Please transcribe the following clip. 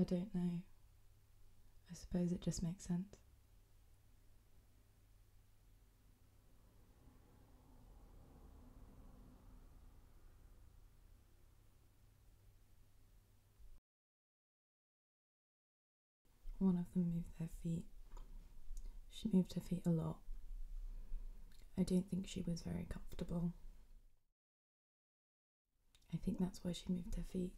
I don't know. I suppose it just makes sense. One of them moved their feet. She moved her feet a lot. I don't think she was very comfortable. I think that's why she moved her feet.